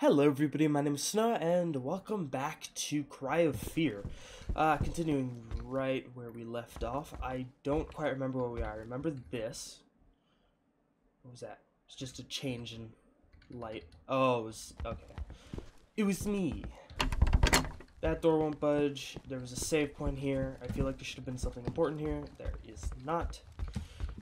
Hello everybody, my name is Snow, and welcome back to Cry of Fear. Uh, continuing right where we left off, I don't quite remember where we are. I remember this. What was that? It's just a change in light. Oh, it was, okay. It was me. That door won't budge. There was a save point here. I feel like there should have been something important here. There is not.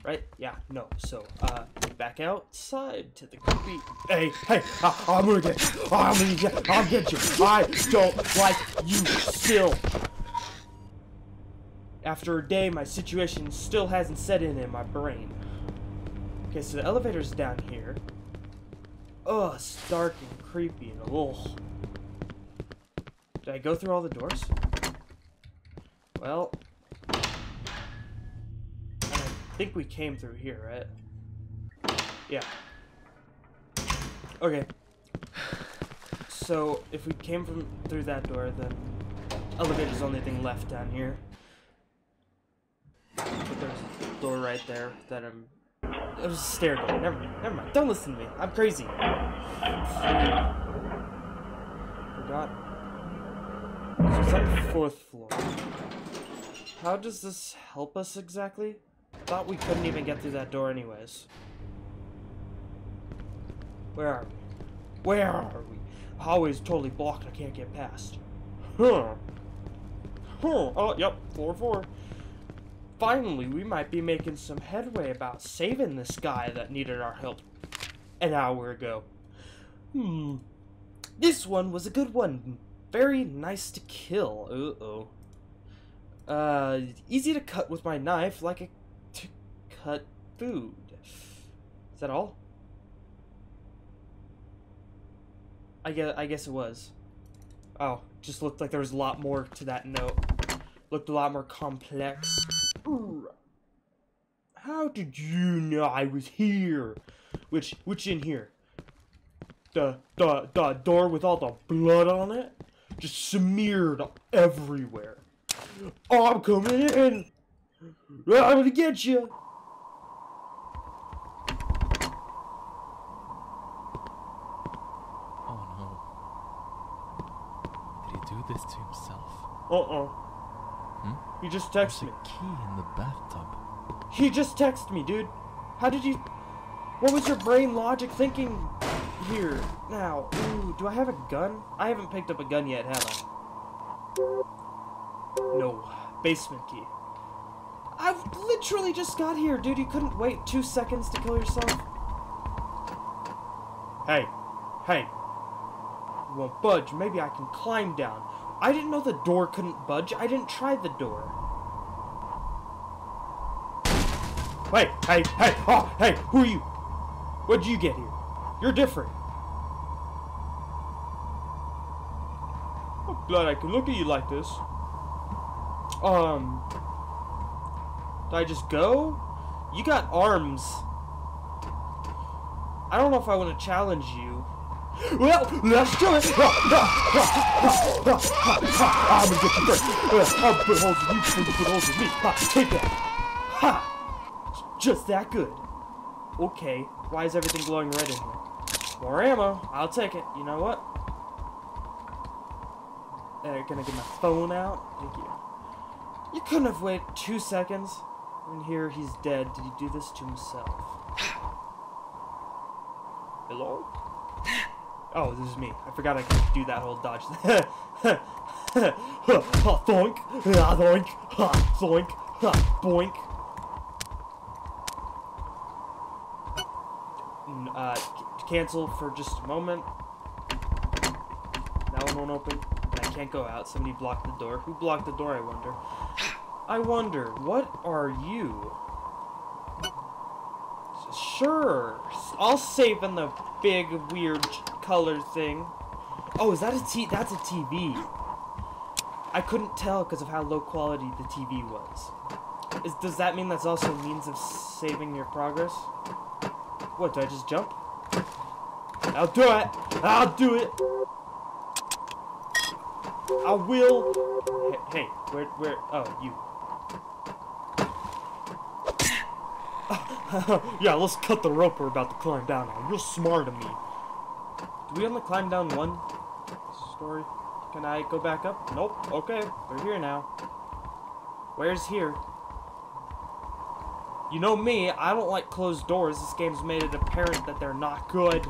Right? Yeah, no. So, uh, back outside to the creepy. Hey, hey, I, I'm gonna get, I'm gonna get, I'll get you. I don't like you still. After a day, my situation still hasn't set in in my brain. Okay, so the elevator's down here. Ugh, it's dark and creepy and ugh. Did I go through all the doors? Well, think we came through here, right? Yeah. Okay. So, if we came from through that door, then elevator's the only thing left down here. But there's a door right there that I'm... It was a stair door. Never. Never mind. Don't listen to me. I'm crazy. Forgot. So it's on the fourth floor. How does this help us exactly? Thought we couldn't even get through that door anyways. Where are we? Where are we? Hallway's totally blocked. I can't get past. Huh. Huh. Oh, yep. Floor four. Finally, we might be making some headway about saving this guy that needed our help an hour ago. Hmm. This one was a good one. Very nice to kill. Uh-oh. Uh, easy to cut with my knife, like a cut food. Is that all? I guess, I guess it was. Oh, just looked like there was a lot more to that note. Looked a lot more complex. How did you know I was here? Which, which in here? The, the, the door with all the blood on it? Just smeared everywhere. Oh, I'm coming in! I'm gonna get you! Oh no. Did he do this to Uh-uh. Hmm? He just There's texted a me. key in the bathtub. He just texted me, dude. How did you... What was your brain logic thinking here? Now, ooh, do I have a gun? I haven't picked up a gun yet, have I? No. Basement key. I've literally just got here, dude. You couldn't wait two seconds to kill yourself? Hey. Hey. You won't budge. Maybe I can climb down. I didn't know the door couldn't budge. I didn't try the door. Hey, hey, hey, oh, hey, who are you? What'd you get here? You're different. I'm glad I can look at you like this. Um, did I just go? You got arms. I don't know if I want to challenge you. Well, let's do it! Ah, ah, ah, I'm gonna get you first. Uh, I'll put holes in you before you put holes in me. Ha, take that. Ha! Just that good. Okay, why is everything glowing red in here? More ammo. I'll take it. You know what? Uh, gonna get my phone out. Thank you. You couldn't have waited two seconds. And here he's dead. Did he do this to himself? Hello? Oh, this is me. I forgot I could do that whole dodge. Ha, Thoink! Ha, Thoink! Ha, Thoink! Ha, Boink! Uh, cancel for just a moment. That one won't open. I can't go out. Somebody blocked the door. Who blocked the door, I wonder? I wonder, what are you? Sure. I'll save in the big, weird color thing. Oh, is that a T? That's a TV. I couldn't tell because of how low quality the TV was. Is, does that mean that's also a means of saving your progress? What, do I just jump? I'll do it! I'll do it! I will! Hey, hey where, where, oh, you. yeah, let's cut the rope we're about to climb down on. You're smart of me. We only climb down one story? Can I go back up? Nope. Okay, we're here now. Where's here? You know me, I don't like closed doors. This game's made it apparent that they're not good.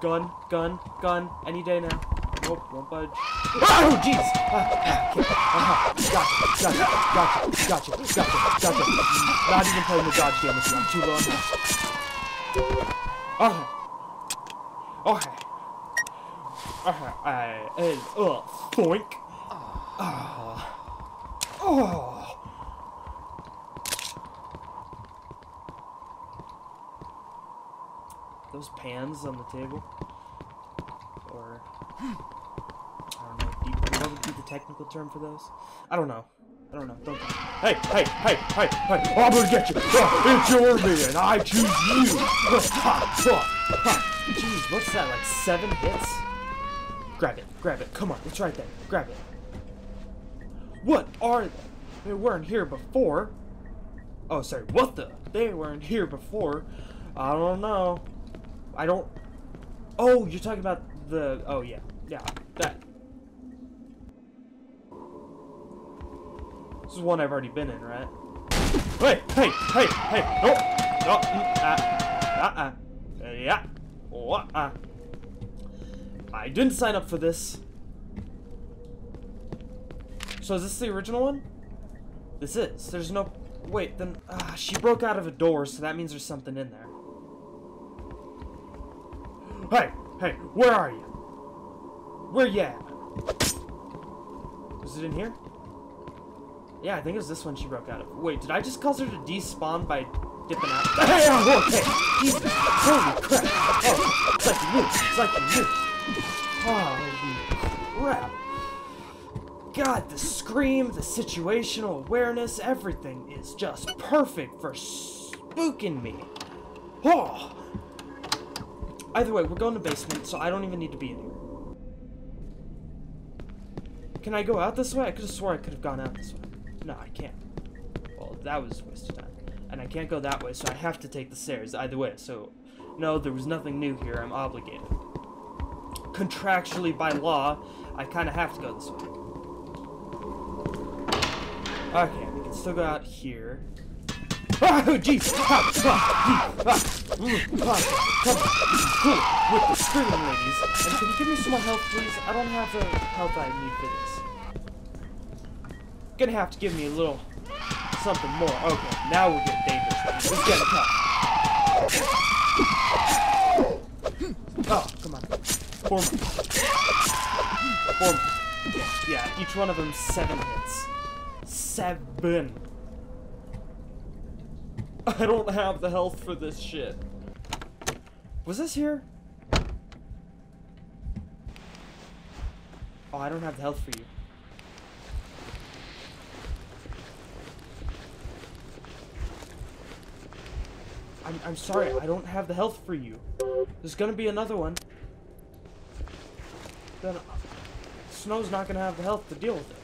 Gun, gun, gun, any day now. Nope, won't budge. Oh, jeez! Ah, ah. Uh-huh. Gotcha, gotcha, gotcha, gotcha, gotcha. Not even playing the dodge game you. I'm too low now. Okay. Okay. Okay. I, uh, uh, foink. Ah. Oh. Those pans on the table? Or, I don't know, deep, what would be the technical term for those? I don't know. I don't know. Don't. Hey, hey, hey, hey, hey! I'm gonna get you. Uh, it's your me, and I choose you. Jeez, what's that? Like seven hits? Grab it, grab it. Come on, it's right there. Grab it. What are they? They weren't here before. Oh, sorry. What the? They weren't here before. I don't know. I don't. Oh, you're talking about the. Oh yeah, yeah. That. This is one I've already been in, right? Hey, hey, hey, hey! No, no, uh, uh, uh, yeah, what? Uh. I didn't sign up for this. So is this the original one? This is. There's no. Wait, then. Uh, she broke out of a door, so that means there's something in there. Hey, hey, where are you? Where you at? Is it in here? Yeah, I think it was this one she broke out of. Wait, did I just cause her to despawn by dipping out? Hey, oh, okay. Jesus. Holy crap. Oh, it's like you knew. It's like you knew. Holy crap. God, the scream, the situational awareness, everything is just perfect for spooking me. Oh. Either way, we're going to the basement, so I don't even need to be in here. Can I go out this way? I could have swore I could have gone out this way. No, I can't. Well, that was a waste of time. And I can't go that way, so I have to take the stairs either way. So, no, there was nothing new here. I'm obligated. Contractually, by law, I kind of have to go this way. Okay, we can still go out here. Oh, jeez! Ah, ah, ah, mm, ah, on, cool, with the screaming ladies. And can you give me some more health, please? I don't have the health I need for this. Gonna have to give me a little something more. Okay, now we're getting dangerous. Let's get it Oh, come on. Four more. Four more. Yeah, each one of them seven hits. Seven. I don't have the health for this shit. Was this here? Oh, I don't have the health for you. I'm, I'm sorry, I don't have the health for you. There's gonna be another one. Then uh, Snow's not gonna have the health to deal with it.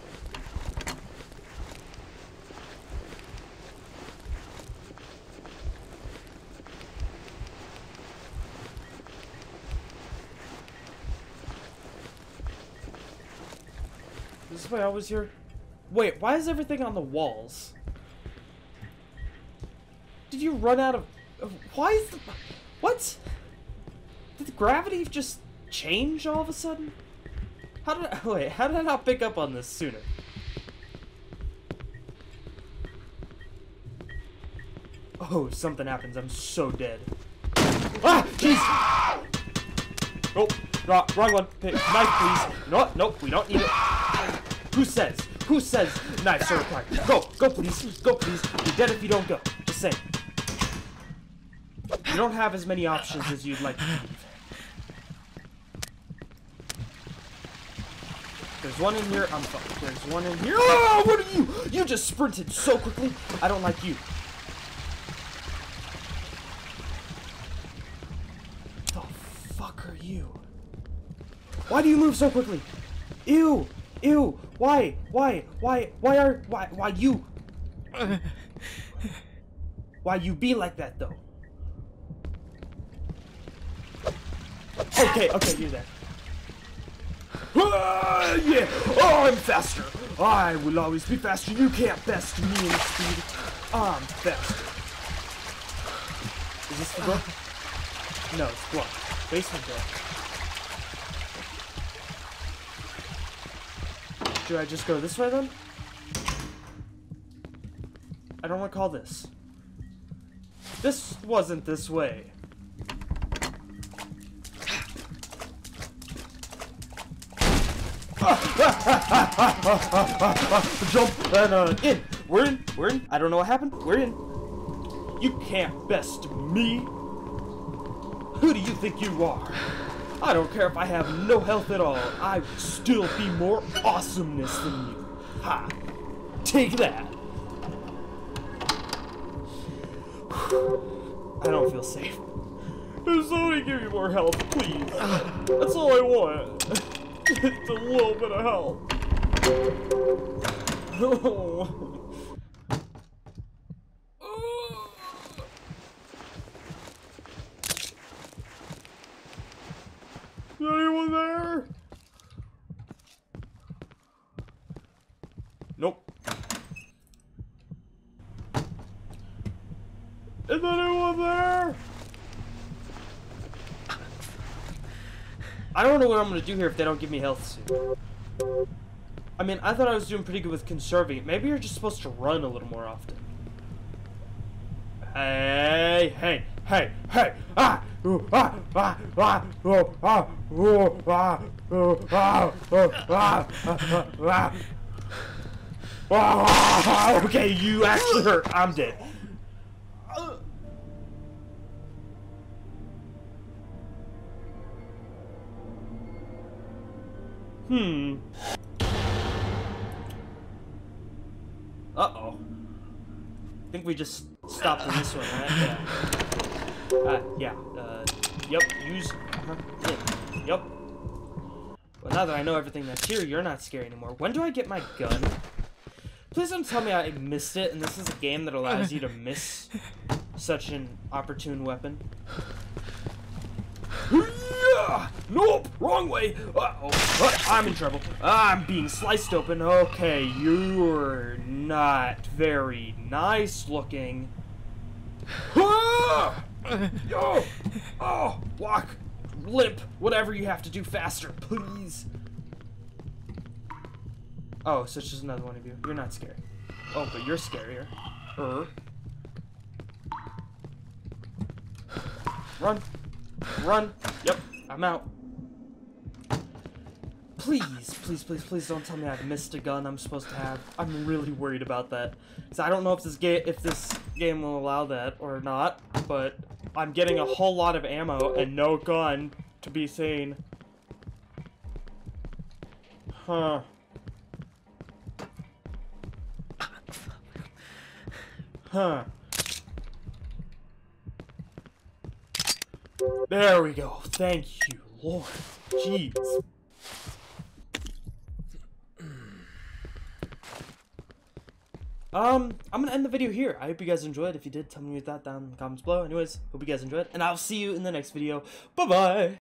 This is why I was here. Wait, why is everything on the walls? Did you run out of... why is the... What? Did the gravity just change all of a sudden? How did I... Wait, how did I not pick up on this sooner? Oh, something happens. I'm so dead. Ah! Jeez! Nope. Wrong, wrong one. Pick. Knife, please. No, nope. We don't need it. Who says? Who says are required? Go, go, please. Go, please. You're dead if you don't go. Just saying. You don't have as many options as you'd like to believe. There's one in here. I'm fucked. There's one in here. Oh, what are you? You just sprinted so quickly. I don't like you. The fuck are you? Why do you move so quickly? Ew! Ew! Why? Why? Why? Why are? Why? Why you? Why you be like that though? Okay, okay, you're there. Ah, yeah! Oh, I'm faster! I will always be faster. You can't best me in speed. I'm faster. Is this the door? No, it's blocked. Basement door. Do I just go this way then? I don't recall this. This wasn't this way. Jump and uh, in. We're in. We're in. I don't know what happened. We're in. You can't best me. Who do you think you are? I don't care if I have no health at all. I would still be more awesomeness than you. Ha! Take that. I don't feel safe. Somebody give me more health, please. That's all I want. Just a little bit of help. Is oh anyone there? Nope. Is anyone there? I don't know what I'm gonna do here if they don't give me health soon. I mean, I thought I was doing pretty good with conserving. Maybe you're just supposed to run a little more often. Hey, hey, hey, hey, ah, ah, ah, ah, oh, ah, oh, ah, oh, ah, oh, ah, ah, ah, ah. Okay, you actually hurt. I'm dead. Hmm. Uh-oh. I think we just stopped in this one, right? Yeah. Uh, yeah. Uh, yep, use... Uh -huh. Yep. Well, now that I know everything that's here, you're not scary anymore. When do I get my gun? Please don't tell me I missed it, and this is a game that allows you to miss such an opportune weapon. Nope, wrong way. Uh oh, I'm in trouble. I'm being sliced open. Okay, you're not very nice looking. Ah! Oh, oh, walk, limp, whatever you have to do faster, please. Oh, so it's just another one of you. You're not scary. Oh, but you're scarier. Er. Run. Run. Yep, I'm out. Please, please, please, please don't tell me I've missed a gun I'm supposed to have. I'm really worried about that. Cause I don't know if this game if this game will allow that or not, but I'm getting a whole lot of ammo and no gun to be seen. Huh. Huh. There we go. Thank you, Lord. Jeez. Um, I'm gonna end the video here. I hope you guys enjoyed. If you did, tell me that down in the comments below. Anyways, hope you guys enjoyed, and I'll see you in the next video. Bye-bye!